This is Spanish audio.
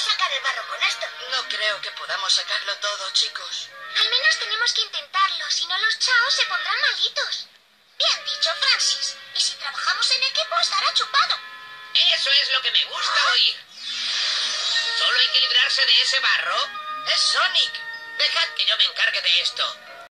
sacar el barro con esto. No creo que podamos sacarlo todo, chicos. Al menos tenemos que intentarlo, si no los chaos se pondrán malitos. Bien dicho, Francis. Y si trabajamos en equipo, estará chupado. Eso es lo que me gusta oír. Solo hay que librarse de ese barro. Es Sonic. Dejad que yo me encargue de esto.